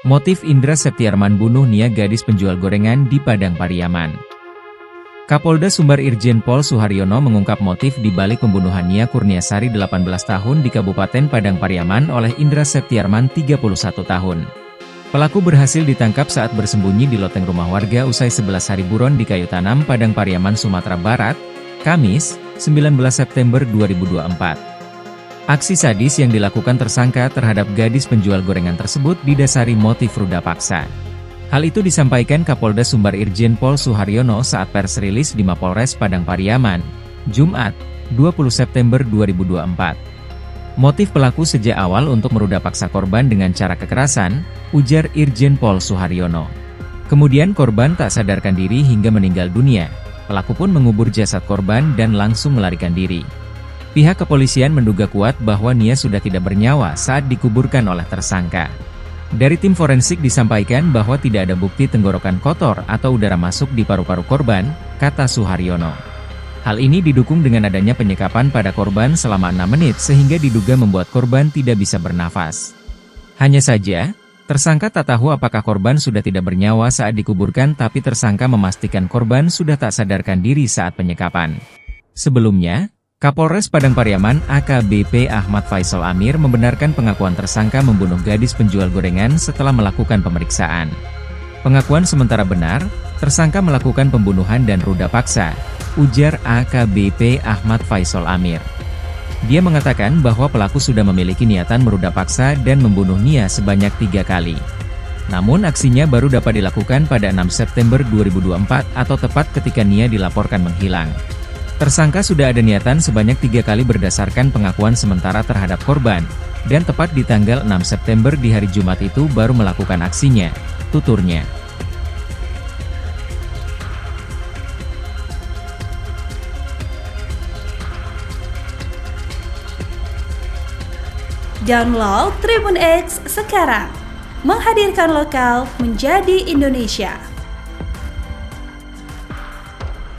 Motif Indra Septiarman bunuh Nia gadis penjual gorengan di Padang Pariaman. Kapolda Sumbar Irjen Pol Suharyono mengungkap motif di balik pembunuhan Nia Kurniasari 18 tahun di Kabupaten Padang Pariaman oleh Indra Septiarman 31 tahun. Pelaku berhasil ditangkap saat bersembunyi di loteng rumah warga usai 11 hari buron di kayu tanam Padang Pariaman, Sumatera Barat, Kamis, 19 September 2024. Aksi sadis yang dilakukan tersangka terhadap gadis penjual gorengan tersebut didasari motif ruda paksa. Hal itu disampaikan Kapolda Sumbar Irjen Pol Suharyono saat pers rilis di Mapolres Padang Pariaman, Jumat, 20 September 2024. Motif pelaku sejak awal untuk meruda paksa korban dengan cara kekerasan, ujar Irjen Pol Suharyono. Kemudian korban tak sadarkan diri hingga meninggal dunia. Pelaku pun mengubur jasad korban dan langsung melarikan diri. Pihak kepolisian menduga kuat bahwa Nia sudah tidak bernyawa saat dikuburkan oleh tersangka. Dari tim forensik disampaikan bahwa tidak ada bukti tenggorokan kotor atau udara masuk di paru-paru korban, kata Suharyono. Hal ini didukung dengan adanya penyekapan pada korban selama 6 menit sehingga diduga membuat korban tidak bisa bernafas. Hanya saja, tersangka tak tahu apakah korban sudah tidak bernyawa saat dikuburkan tapi tersangka memastikan korban sudah tak sadarkan diri saat penyekapan. Sebelumnya, Kapolres Padang Pariaman AKBP Ahmad Faisal Amir membenarkan pengakuan tersangka membunuh gadis penjual gorengan setelah melakukan pemeriksaan. Pengakuan sementara benar, tersangka melakukan pembunuhan dan ruda paksa, ujar AKBP Ahmad Faisal Amir. Dia mengatakan bahwa pelaku sudah memiliki niatan meruda paksa dan membunuh Nia sebanyak tiga kali. Namun aksinya baru dapat dilakukan pada 6 September 2024 atau tepat ketika Nia dilaporkan menghilang. Tersangka sudah ada niatan sebanyak tiga kali berdasarkan pengakuan sementara terhadap korban, dan tepat di tanggal 6 September di hari Jumat itu baru melakukan aksinya, tuturnya. Download Tribun X sekarang, menghadirkan lokal menjadi Indonesia.